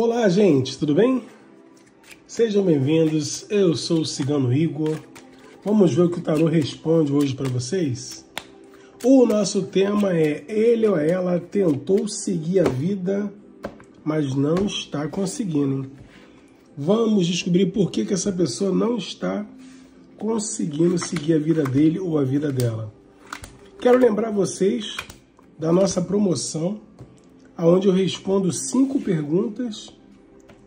Olá, gente, tudo bem? Sejam bem-vindos. Eu sou o Cigano Igor. Vamos ver o que o tarô responde hoje para vocês? O nosso tema é ele ou ela tentou seguir a vida, mas não está conseguindo. Vamos descobrir por que, que essa pessoa não está conseguindo seguir a vida dele ou a vida dela. Quero lembrar vocês da nossa promoção onde eu respondo cinco perguntas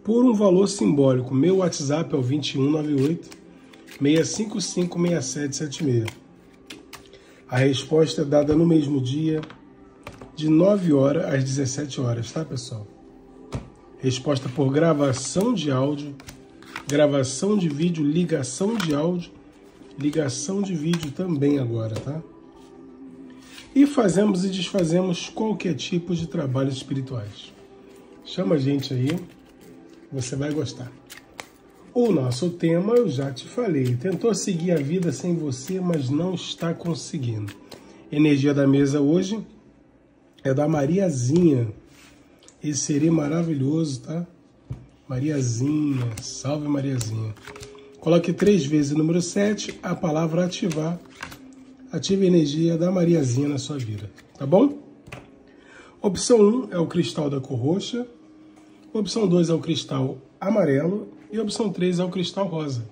por um valor simbólico. Meu WhatsApp é o 2198 655 6776. A resposta é dada no mesmo dia, de 9 horas às 17 horas, tá, pessoal? Resposta por gravação de áudio, gravação de vídeo, ligação de áudio, ligação de vídeo também agora, tá? e fazemos e desfazemos qualquer tipo de trabalhos espirituais. Chama a gente aí, você vai gostar. O nosso tema eu já te falei, tentou seguir a vida sem você, mas não está conseguindo. Energia da mesa hoje é da Mariazinha. Esse seria maravilhoso, tá? Mariazinha, salve Mariazinha. Coloque três vezes o número 7, a palavra ativar ative a energia da Mariazinha na sua vida, tá bom? Opção 1 é o cristal da cor roxa, opção 2 é o cristal amarelo e opção 3 é o cristal rosa.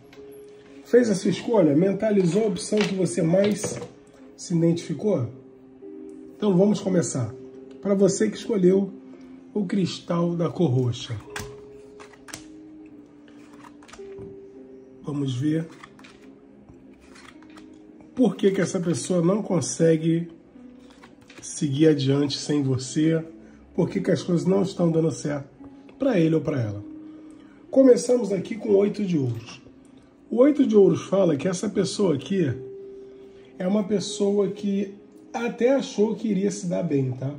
Fez a sua escolha? Mentalizou a opção que você mais se identificou? Então vamos começar. Para você que escolheu o cristal da cor roxa. Vamos ver por que, que essa pessoa não consegue seguir adiante sem você, por que, que as coisas não estão dando certo para ele ou para ela. Começamos aqui com oito de ouros. O oito de ouros fala que essa pessoa aqui é uma pessoa que até achou que iria se dar bem, tá?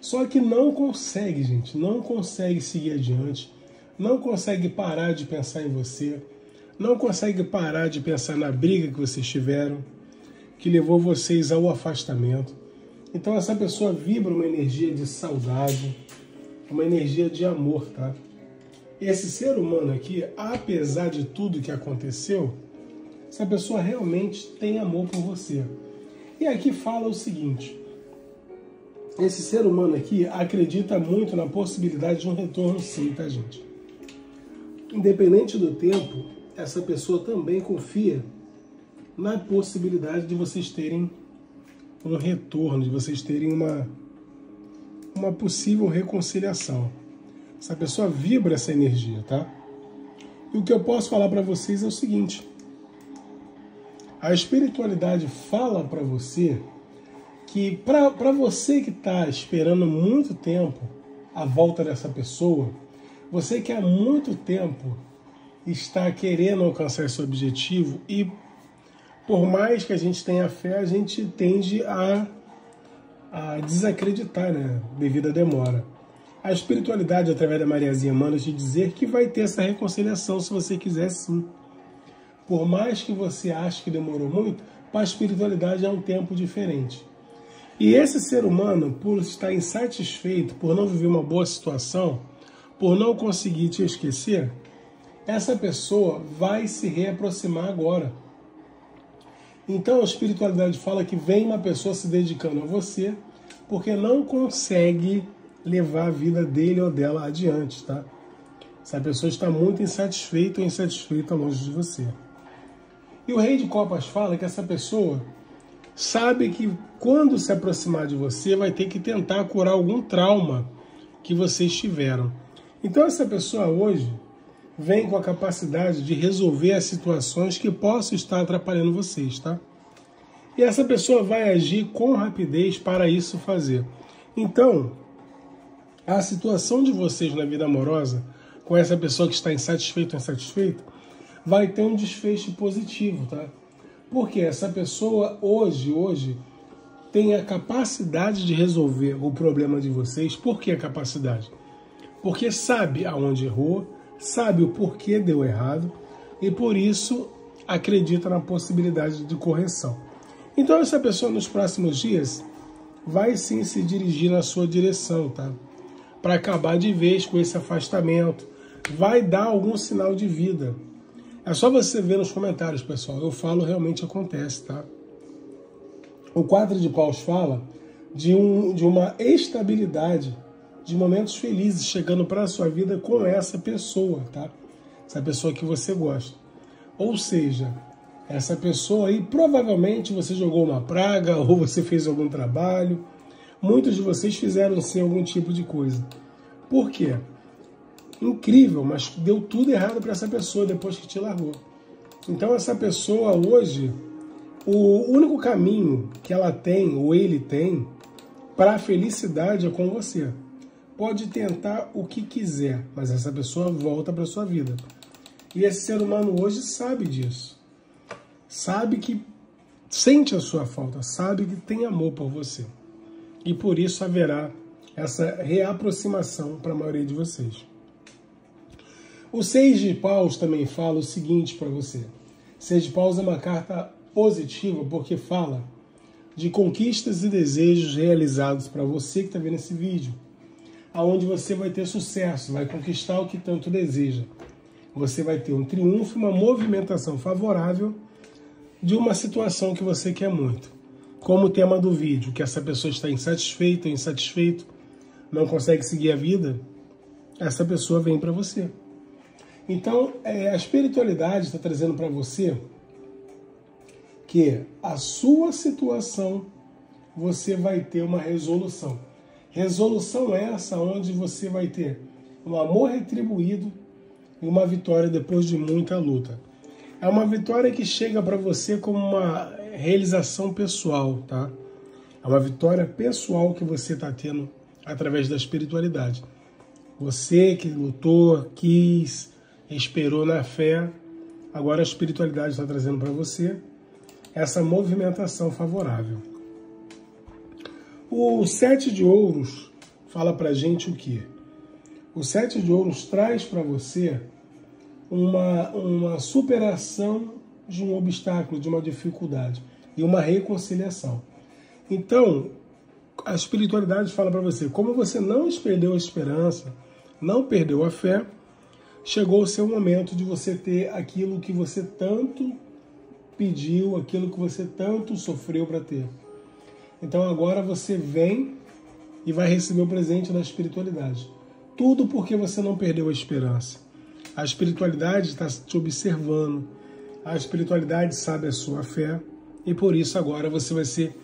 Só que não consegue, gente, não consegue seguir adiante, não consegue parar de pensar em você, não consegue parar de pensar na briga que vocês tiveram, que levou vocês ao afastamento. Então essa pessoa vibra uma energia de saudade, uma energia de amor, tá? Esse ser humano aqui, apesar de tudo que aconteceu, essa pessoa realmente tem amor por você. E aqui fala o seguinte: esse ser humano aqui acredita muito na possibilidade de um retorno sim, tá, gente? Independente do tempo, essa pessoa também confia na possibilidade de vocês terem um retorno, de vocês terem uma, uma possível reconciliação. Essa pessoa vibra essa energia, tá? E o que eu posso falar para vocês é o seguinte: a espiritualidade fala para você que, para você que está esperando muito tempo a volta dessa pessoa, você que há muito tempo está querendo alcançar esse objetivo e por mais que a gente tenha fé, a gente tende a, a desacreditar, né, devido à demora. A espiritualidade, através da Mariazinha, manda te dizer que vai ter essa reconciliação se você quiser sim. Por mais que você ache que demorou muito, para a espiritualidade é um tempo diferente. E esse ser humano, por estar insatisfeito, por não viver uma boa situação, por não conseguir te esquecer, essa pessoa vai se reaproximar agora. Então a espiritualidade fala que vem uma pessoa se dedicando a você porque não consegue levar a vida dele ou dela adiante, tá? Essa pessoa está muito insatisfeita ou insatisfeita longe de você. E o rei de copas fala que essa pessoa sabe que quando se aproximar de você vai ter que tentar curar algum trauma que vocês tiveram. Então essa pessoa hoje vem com a capacidade de resolver as situações que possam estar atrapalhando vocês, tá? E essa pessoa vai agir com rapidez para isso fazer. Então, a situação de vocês na vida amorosa, com essa pessoa que está insatisfeito ou insatisfeito, vai ter um desfecho positivo, tá? Porque essa pessoa hoje, hoje, tem a capacidade de resolver o problema de vocês. Por que a capacidade? Porque sabe aonde errou, sabe o porquê deu errado e por isso acredita na possibilidade de correção. Então essa pessoa nos próximos dias vai sim se dirigir na sua direção, tá? para acabar de vez com esse afastamento. Vai dar algum sinal de vida. É só você ver nos comentários, pessoal. Eu falo, realmente acontece, tá? O quadro de paus fala de, um, de uma estabilidade, de momentos felizes chegando para a sua vida com essa pessoa, tá? Essa pessoa que você gosta. Ou seja, essa pessoa aí provavelmente você jogou uma praga ou você fez algum trabalho. Muitos de vocês fizeram sim algum tipo de coisa. Por quê? incrível, mas deu tudo errado para essa pessoa depois que te largou. Então essa pessoa hoje, o único caminho que ela tem ou ele tem para a felicidade é com você. Pode tentar o que quiser, mas essa pessoa volta para sua vida. E esse ser humano hoje sabe disso. Sabe que sente a sua falta, sabe que tem amor por você. E por isso haverá essa reaproximação para a maioria de vocês. O Seis de Paus também fala o seguinte para você. Seis de Paus é uma carta positiva porque fala de conquistas e desejos realizados para você que está vendo esse vídeo, aonde você vai ter sucesso, vai conquistar o que tanto deseja. Você vai ter um triunfo, uma movimentação favorável de uma situação que você quer muito. Como o tema do vídeo, que essa pessoa está insatisfeita, insatisfeito, não consegue seguir a vida, essa pessoa vem para você. Então, é, a espiritualidade está trazendo para você que a sua situação você vai ter uma resolução. Resolução essa onde você vai ter um amor retribuído e uma vitória depois de muita luta. É uma vitória que chega para você como uma realização pessoal, tá? É uma vitória pessoal que você está tendo através da espiritualidade. Você que lutou, quis, esperou na fé, agora a espiritualidade está trazendo para você essa movimentação favorável. O sete de ouros fala para gente o que? O sete de ouros traz para você uma, uma superação de um obstáculo, de uma dificuldade e uma reconciliação. Então, a espiritualidade fala para você, como você não perdeu a esperança, não perdeu a fé, chegou o seu momento de você ter aquilo que você tanto pediu, aquilo que você tanto sofreu para ter. Então agora você vem e vai receber o presente da espiritualidade. Tudo porque você não perdeu a esperança. A espiritualidade está te observando. A espiritualidade sabe a sua fé e por isso agora você vai ser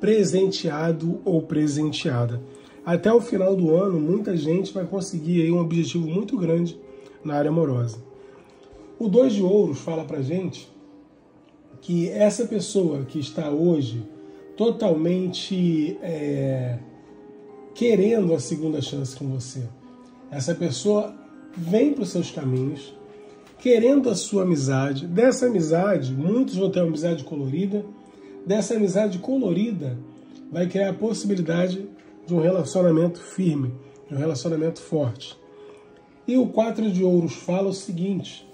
presenteado ou presenteada. Até o final do ano, muita gente vai conseguir um objetivo muito grande na área amorosa. O dois de ouros fala para gente que essa pessoa que está hoje totalmente é, querendo a segunda chance com você, essa pessoa vem para os seus caminhos, querendo a sua amizade. Dessa amizade, muitos vão ter uma amizade colorida. Dessa amizade colorida, vai criar a possibilidade de um relacionamento firme, de um relacionamento forte. E o quatro de ouros fala o seguinte: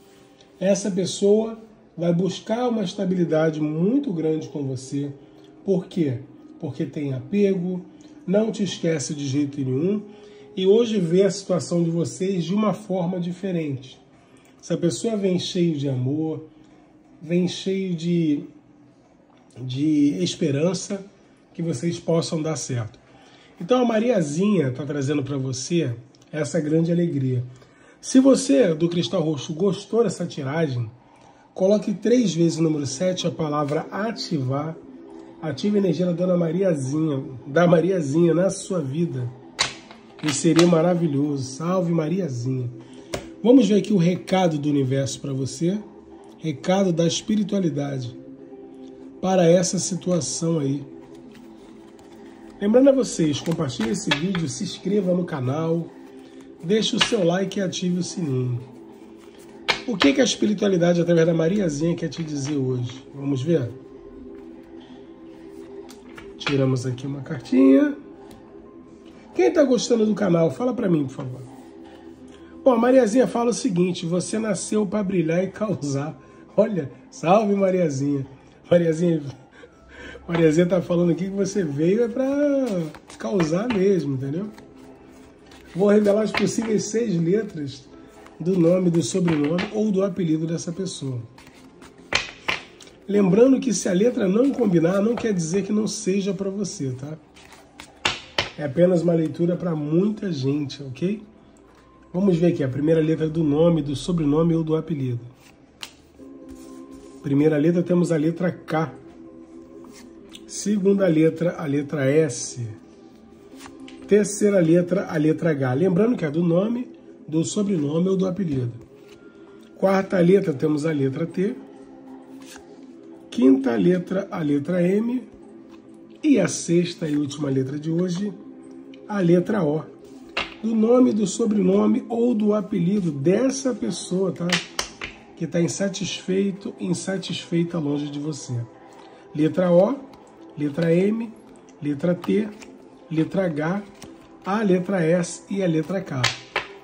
essa pessoa vai buscar uma estabilidade muito grande com você. Por quê? Porque tem apego, não te esquece de jeito nenhum e hoje vê a situação de vocês de uma forma diferente. Essa pessoa vem cheio de amor, vem cheio de, de esperança que vocês possam dar certo. Então a Mariazinha está trazendo para você essa grande alegria. Se você, do Cristal Roxo, gostou dessa tiragem, coloque três vezes o número 7, a palavra ativar. Ative a energia da Dona Mariazinha, da Mariazinha na sua vida. E seria maravilhoso. Salve Mariazinha. Vamos ver aqui o recado do universo para você. Recado da espiritualidade para essa situação aí. Lembrando a vocês, compartilhe esse vídeo, se inscreva no canal, deixe o seu like e ative o sininho. O que, que a espiritualidade através da Mariazinha quer te dizer hoje? Vamos ver? Tiramos aqui uma cartinha. Quem está gostando do canal, fala para mim, por favor. Bom, Mariazinha fala o seguinte: você nasceu para brilhar e causar. Olha, salve Mariazinha. Mariazinha, Mariazinha tá falando aqui que você veio é para causar mesmo, entendeu? Vou revelar as possíveis seis letras do nome, do sobrenome ou do apelido dessa pessoa. Lembrando que se a letra não combinar, não quer dizer que não seja para você, tá? É apenas uma leitura para muita gente, ok? Vamos ver aqui a primeira letra do nome, do sobrenome ou do apelido. Primeira letra temos a letra K. Segunda letra, a letra S. Terceira letra, a letra H. Lembrando que é do nome, do sobrenome ou do apelido. Quarta letra, temos a letra T. Quinta letra, a letra M. E a sexta e última letra de hoje, a letra O. Do nome, do sobrenome ou do apelido dessa pessoa, tá? Que está insatisfeito, insatisfeita longe de você. Letra O, letra M, letra T, letra H, a letra S e a letra K.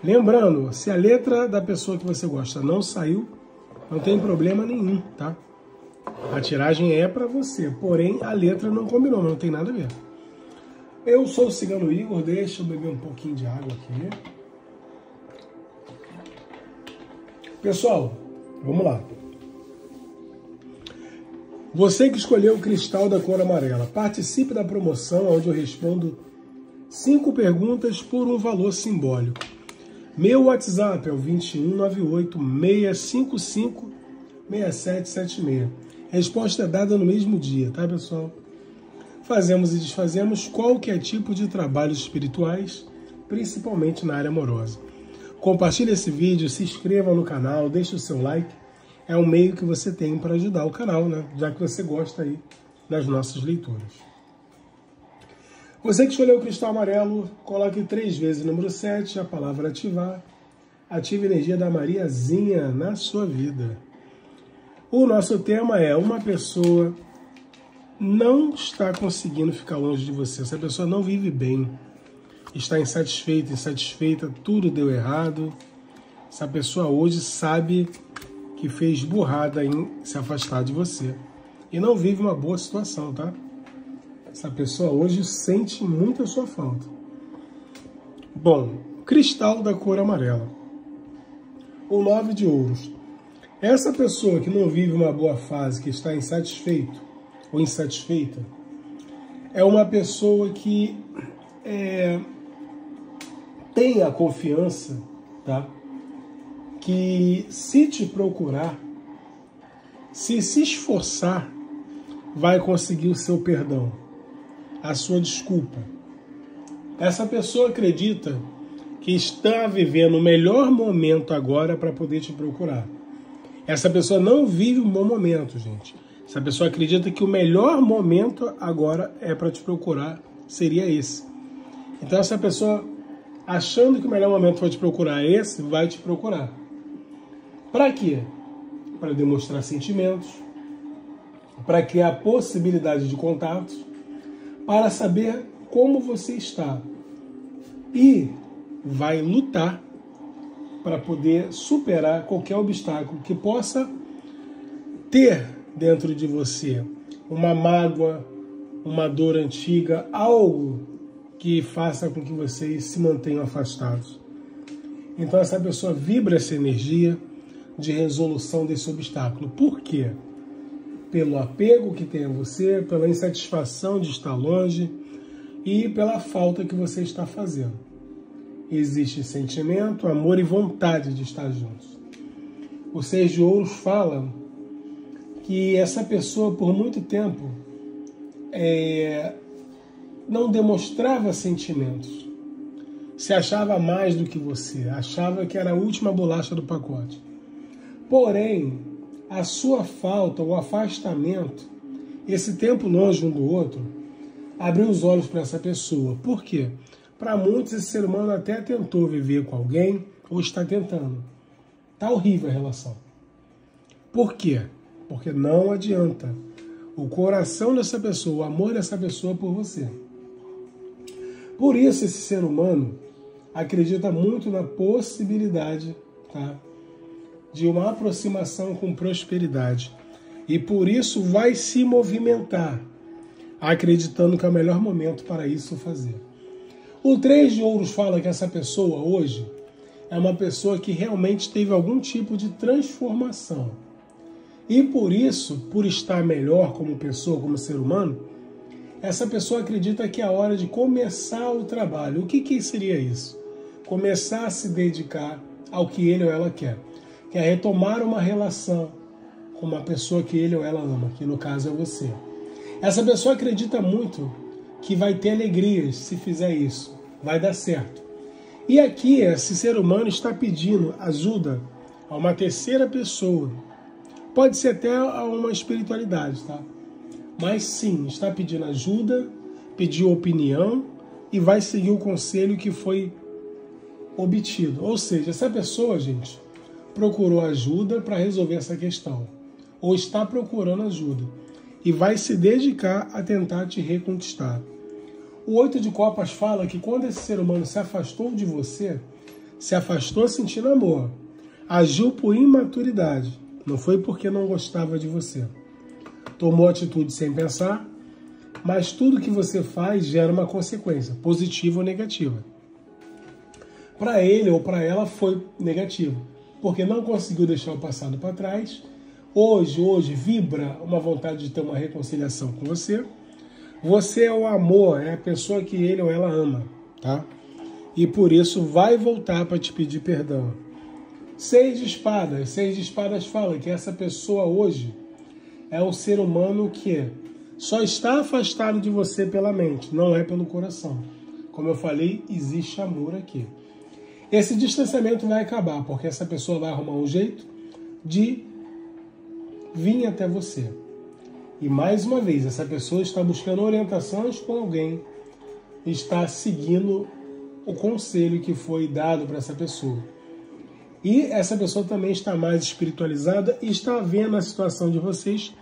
Lembrando, se a letra da pessoa que você gosta não saiu, não tem problema nenhum, tá? A tiragem é para você, porém a letra não combinou, não tem nada a ver. Eu sou o Cigano Igor, deixa eu beber um pouquinho de água aqui. Pessoal, vamos lá. Você que escolheu o cristal da cor amarela, participe da promoção onde eu respondo cinco perguntas por um valor simbólico. Meu WhatsApp é o 2198 655 6776. Resposta é dada no mesmo dia, tá, pessoal? Fazemos e desfazemos qualquer tipo de trabalhos espirituais, principalmente na área amorosa. Compartilhe esse vídeo, se inscreva no canal, deixe o seu like. É um meio que você tem para ajudar o canal, né? Já que você gosta aí das nossas leituras. Você que escolheu o cristal amarelo, coloque três vezes o número 7, a palavra ativar. Ative a energia da Mariazinha na sua vida. O nosso tema é uma pessoa não está conseguindo ficar longe de você. Essa pessoa não vive bem, está insatisfeita, insatisfeita, tudo deu errado. Essa pessoa hoje sabe que fez burrada em se afastar de você e não vive uma boa situação, tá? Essa pessoa hoje sente muito a sua falta. Bom, cristal da cor amarela. O nove de ouros. Essa pessoa que não vive uma boa fase, que está insatisfeito, ou insatisfeita, é uma pessoa que é, tem a confiança, tá? Que se te procurar, se se esforçar, vai conseguir o seu perdão, a sua desculpa. Essa pessoa acredita que está vivendo o melhor momento agora para poder te procurar. Essa pessoa não vive um bom momento, gente. Essa pessoa acredita que o melhor momento agora é para te procurar, seria esse. Então essa pessoa, achando que o melhor momento para te procurar é esse, vai te procurar. Para quê? Para demonstrar sentimentos, para criar possibilidade de contatos, para saber como você está. E vai lutar para poder superar qualquer obstáculo que possa ter dentro de você uma mágoa, uma dor antiga, algo que faça com que vocês se mantenham afastados. Então essa pessoa vibra essa energia de resolução desse obstáculo. Por quê? Pelo apego que tem a você, pela insatisfação de estar longe e pela falta que você está fazendo. Existe sentimento, amor e vontade de estar juntos. O de Ouros fala que essa pessoa, por muito tempo, é, não demonstrava sentimentos. Se achava mais do que você, achava que era a última bolacha do pacote. Porém, a sua falta, o afastamento, esse tempo longe um do outro, abriu os olhos para essa pessoa. Por quê? Para muitos, esse ser humano até tentou viver com alguém ou está tentando. Tá horrível a relação. Por quê? porque não adianta. O coração dessa pessoa, o amor dessa pessoa por você. Por isso, esse ser humano acredita muito na possibilidade tá, de uma aproximação com prosperidade. E por isso vai se movimentar, acreditando que é o melhor momento para isso fazer. O três de ouros fala que essa pessoa hoje é uma pessoa que realmente teve algum tipo de transformação. E por isso, por estar melhor como pessoa, como ser humano, essa pessoa acredita que é a hora de começar o trabalho. O que, que seria isso? Começar a se dedicar ao que ele ou ela quer. Que é retomar uma relação com uma pessoa que ele ou ela ama, que no caso é você. Essa pessoa acredita muito que vai ter alegrias se fizer isso, vai dar certo. E aqui esse ser humano está pedindo ajuda a uma terceira pessoa. Pode ser até a uma espiritualidade, tá? Mas sim, está pedindo ajuda, pediu opinião e vai seguir o conselho que foi obtido. Ou seja, essa pessoa, gente, procurou ajuda para resolver essa questão, ou está procurando ajuda e vai se dedicar a tentar te reconquistar. O oito de copas fala que quando esse ser humano se afastou de você, se afastou sentindo amor, agiu por imaturidade, não foi porque não gostava de você tomou atitude sem pensar, mas tudo que você faz gera uma consequência, positiva ou negativa. Para ele ou para ela foi negativo, porque não conseguiu deixar o passado para trás. Hoje, hoje vibra uma vontade de ter uma reconciliação com você. Você é o amor, é a pessoa que ele ou ela ama, tá? E por isso vai voltar para te pedir perdão. Seis de espadas, seis de espadas fala que essa pessoa hoje é o ser humano que só está afastado de você pela mente, não é pelo coração. Como eu falei, existe amor aqui. Esse distanciamento vai acabar, porque essa pessoa vai arrumar um jeito de vir até você. E mais uma vez, essa pessoa está buscando orientações com alguém, está seguindo o conselho que foi dado para essa pessoa. E essa pessoa também está mais espiritualizada e está vendo a situação de vocês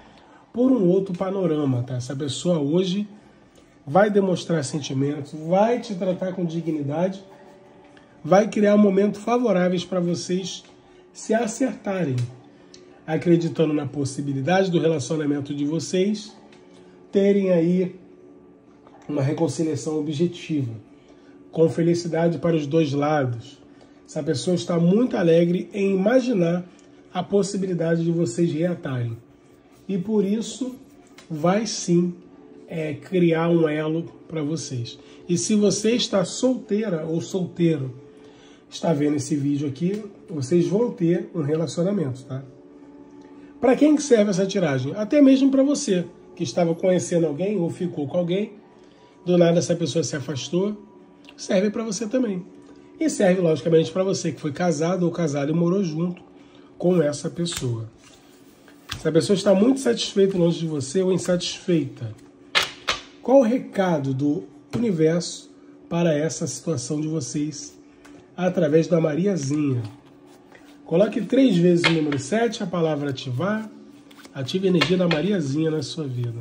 por um outro panorama, tá? Essa pessoa hoje vai demonstrar sentimentos, vai te tratar com dignidade, vai criar momentos favoráveis para vocês se acertarem, acreditando na possibilidade do relacionamento de vocês terem aí uma reconciliação objetiva, com felicidade para os dois lados essa pessoa está muito alegre em imaginar a possibilidade de vocês reatarem. E por isso vai sim é, criar um elo para vocês. E se você está solteira ou solteiro, está vendo esse vídeo aqui, vocês vão ter um relacionamento, tá? Para quem que serve essa tiragem? Até mesmo para você, que estava conhecendo alguém ou ficou com alguém, do nada essa pessoa se afastou, serve para você também. E serve, logicamente, para você que foi casado ou casado e morou junto com essa pessoa. Se a pessoa está muito satisfeita longe de você ou insatisfeita, qual o recado do universo para essa situação de vocês através da Mariazinha? Coloque três vezes o número 7, a palavra ativar. Ative a energia da Mariazinha na sua vida.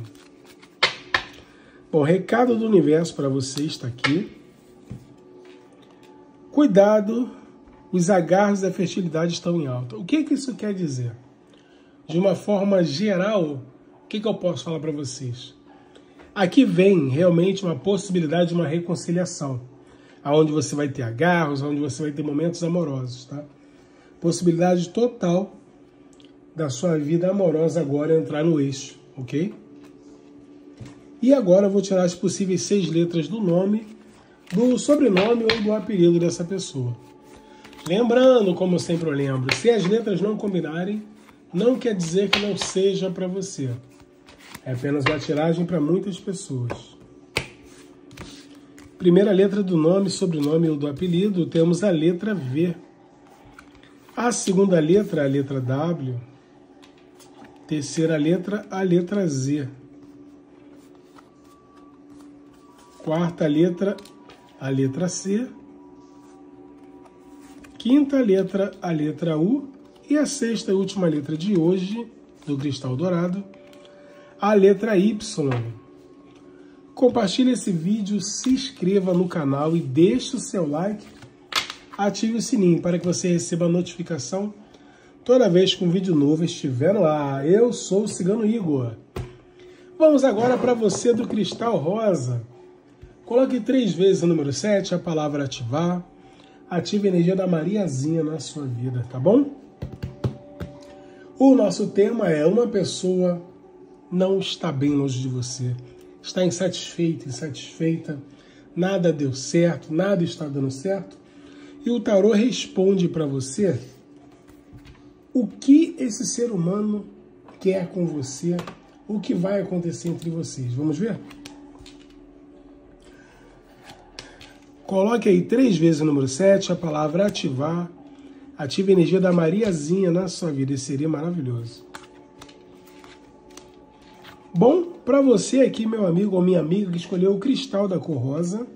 Bom, recado do universo para você está aqui. Cuidado, os agarros da fertilidade estão em alta. O que, que isso quer dizer? De uma forma geral, o que, que eu posso falar para vocês? Aqui vem realmente uma possibilidade de uma reconciliação, aonde você vai ter agarros, onde você vai ter momentos amorosos, tá? Possibilidade total da sua vida amorosa agora entrar no eixo, ok? E agora eu vou tirar as possíveis seis letras do nome do sobrenome ou do apelido dessa pessoa. Lembrando, como eu sempre lembro, se as letras não combinarem, não quer dizer que não seja para você. É apenas uma tiragem para muitas pessoas. Primeira letra do nome, sobrenome ou do apelido, temos a letra V. A segunda letra, a letra W. Terceira letra, a letra Z. Quarta letra, a letra C, quinta letra, a letra U, e a sexta e última letra de hoje, do cristal dourado, a letra Y. Compartilhe esse vídeo, se inscreva no canal e deixe o seu like. Ative o sininho para que você receba a notificação toda vez que um vídeo novo estiver no ar. Eu sou o Cigano Igor. Vamos agora para você do Cristal Rosa. Coloque três vezes o número 7, a palavra ativar. Ative a energia da Mariazinha na sua vida, tá bom? O nosso tema é uma pessoa não está bem longe de você. Está insatisfeita, insatisfeita, nada deu certo, nada está dando certo. E o tarô responde para você o que esse ser humano quer com você, o que vai acontecer entre vocês. Vamos ver? Coloque aí três vezes o número 7, a palavra ativar. Ative a energia da Mariazinha na sua vida, seria maravilhoso. Bom, para você aqui, meu amigo ou minha amiga que escolheu o cristal da cor rosa,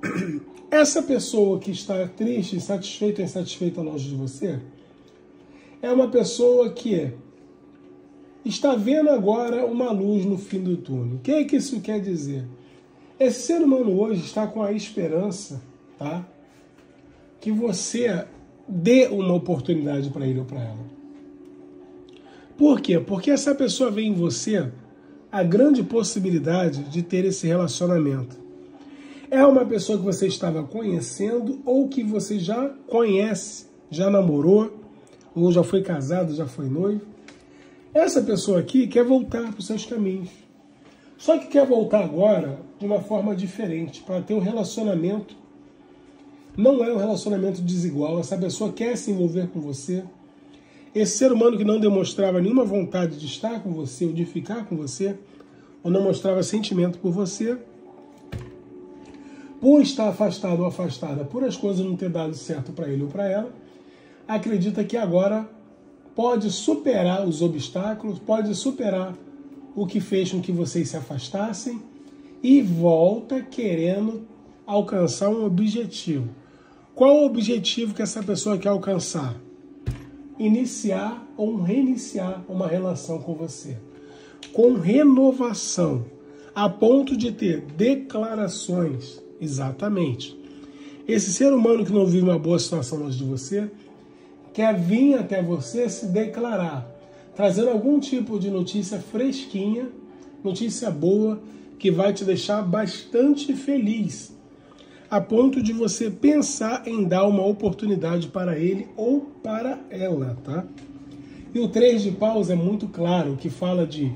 essa pessoa que está triste, insatisfeita ou insatisfeita longe de você, é uma pessoa que está vendo agora uma luz no fim do túnel. O que é que isso quer dizer? Esse ser humano hoje está com a esperança, tá? Que você dê uma oportunidade para ele ou para ela. Por quê? Porque essa pessoa vê em você a grande possibilidade de ter esse relacionamento. É uma pessoa que você estava conhecendo ou que você já conhece, já namorou, ou já foi casado, já foi noivo. Essa pessoa aqui quer voltar para os seus caminhos. Só que quer voltar agora de uma forma diferente, para ter um relacionamento. Não é um relacionamento desigual, essa pessoa quer se envolver com você. Esse ser humano que não demonstrava nenhuma vontade de estar com você ou de ficar com você, ou não mostrava sentimento por você, por estar afastado ou afastada, por as coisas não ter dado certo para ele ou para ela, acredita que agora pode superar os obstáculos, pode superar o que fez com que vocês se afastassem e volta querendo alcançar um objetivo. Qual o objetivo que essa pessoa quer alcançar? Iniciar ou reiniciar uma relação com você. Com renovação, a ponto de ter declarações. Exatamente. Esse ser humano que não vive uma boa situação longe de você quer vir até você se declarar, trazendo algum tipo de notícia fresquinha, notícia boa, que vai te deixar bastante feliz, a ponto de você pensar em dar uma oportunidade para ele ou para ela, tá? E o 3 de paus é muito claro, que fala de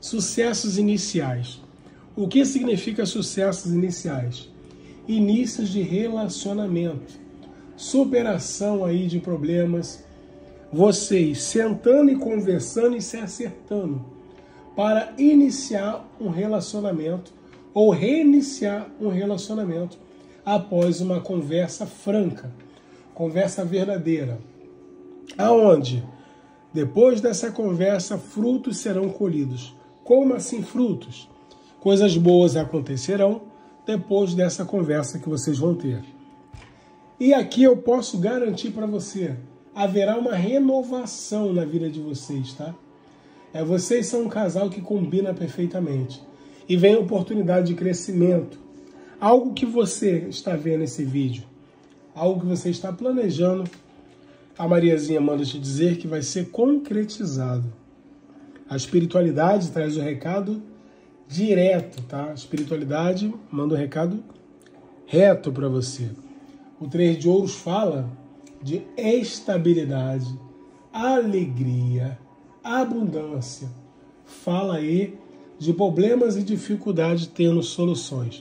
sucessos iniciais. O que significa sucessos iniciais? Inícios de relacionamento, superação aí de problemas, vocês sentando e conversando e se acertando para iniciar um relacionamento ou reiniciar um relacionamento após uma conversa franca, conversa verdadeira. Aonde? Depois dessa conversa, frutos serão colhidos. Como assim frutos? Coisas boas acontecerão depois dessa conversa que vocês vão ter. E aqui eu posso garantir para você, haverá uma renovação na vida de vocês, tá? É, vocês são um casal que combina perfeitamente. E vem oportunidade de crescimento. Algo que você está vendo nesse vídeo, algo que você está planejando, a Mariazinha manda te dizer que vai ser concretizado. A espiritualidade traz o recado direto, tá? Espiritualidade manda o recado reto para você. O Três de Ouros fala de estabilidade, alegria, abundância. Fala aí de problemas e dificuldades tendo soluções.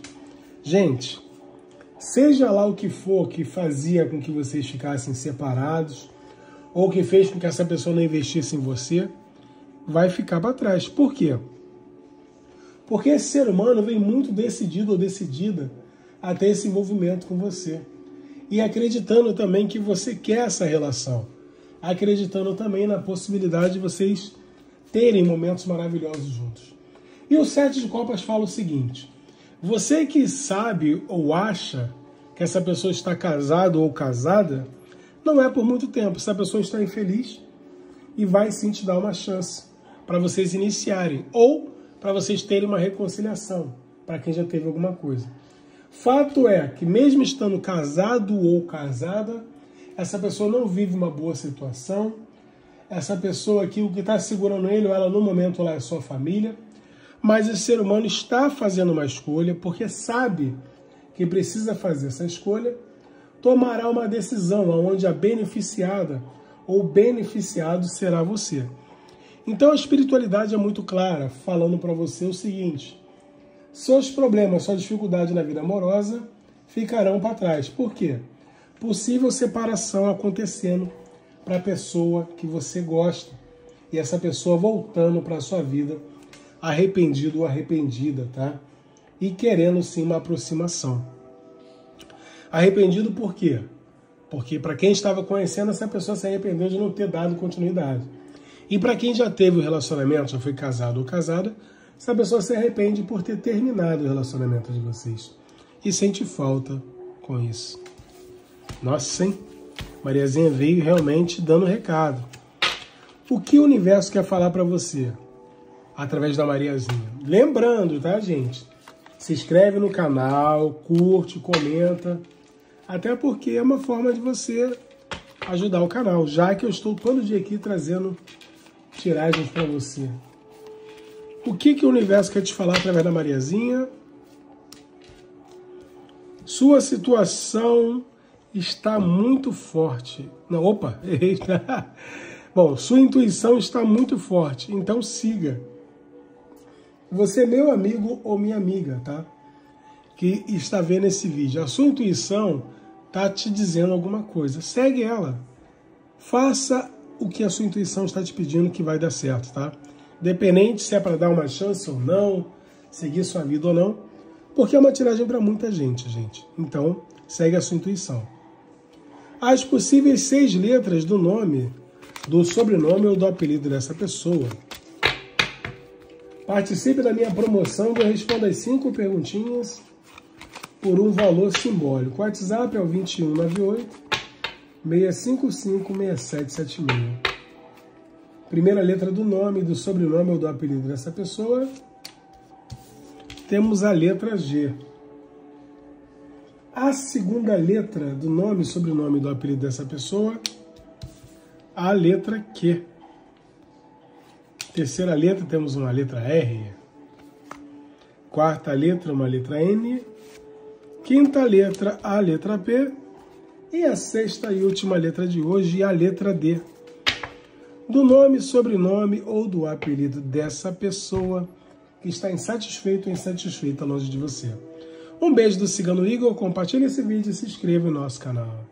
Gente, seja lá o que for que fazia com que vocês ficassem separados, ou que fez com que essa pessoa não investisse em você, vai ficar para trás. Por quê? Porque esse ser humano vem muito decidido ou decidida a ter esse envolvimento com você. E acreditando também que você quer essa relação acreditando também na possibilidade de vocês terem momentos maravilhosos juntos. E o Sete de Copas fala o seguinte: você que sabe ou acha que essa pessoa está casado ou casada, não é por muito tempo. Essa pessoa está infeliz e vai sim te dar uma chance para vocês iniciarem ou para vocês terem uma reconciliação para quem já teve alguma coisa. Fato é que mesmo estando casado ou casada, essa pessoa não vive uma boa situação, essa pessoa aqui, o que está segurando ele ou ela no momento lá é sua família, Mas esse ser humano está fazendo uma escolha porque sabe que precisa fazer essa escolha, tomará uma decisão onde a beneficiada ou beneficiado será você. Então a espiritualidade é muito clara, falando para você o seguinte: seus problemas, sua dificuldade na vida amorosa ficarão para trás. Por quê? Possível separação acontecendo para a pessoa que você gosta e essa pessoa voltando para a sua vida arrependido ou arrependida, tá? E querendo sim uma aproximação. Arrependido por quê? Porque para quem estava conhecendo, essa pessoa se arrependeu de não ter dado continuidade. E para quem já teve o relacionamento, já foi casado ou casada, essa pessoa se arrepende por ter terminado o relacionamento de vocês. E sente falta com isso. Nossa, hein? Mariazinha veio realmente dando recado. O que o universo quer falar para você? através da Mariazinha. Lembrando, tá, gente? Se inscreve no canal, curte, comenta, até porque é uma forma de você ajudar o canal, já que eu estou todo dia aqui trazendo tiragens para você. O que, que o universo quer te falar através da Mariazinha? Sua situação está muito forte. Não, opa, errei. Bom, sua intuição está muito forte, então siga. Você, meu amigo ou minha amiga, tá? Que está vendo esse vídeo. A sua intuição tá te dizendo alguma coisa. Segue ela. Faça o que a sua intuição está te pedindo que vai dar certo, tá? Dependente se é para dar uma chance ou não, seguir sua vida ou não, porque é uma tiragem para muita gente, gente. Então, segue a sua intuição. As possíveis seis letras do nome, do sobrenome ou do apelido dessa pessoa Participe da minha promoção, eu respondo as cinco perguntinhas por um valor simbólico. O WhatsApp é o 2198 655 6776. Primeira letra do nome, do sobrenome ou do apelido dessa pessoa. Temos a letra G. A segunda letra do nome, sobrenome do apelido dessa pessoa, a letra Q. Terceira letra temos uma letra R. Quarta letra, uma letra N. Quinta letra, a letra P. E a sexta e última letra de hoje, a letra D. Do nome, sobrenome ou do apelido dessa pessoa que está insatisfeito ou insatisfeita longe de você. Um beijo do Cigano Igor, compartilhe esse vídeo e se inscreva no nosso canal.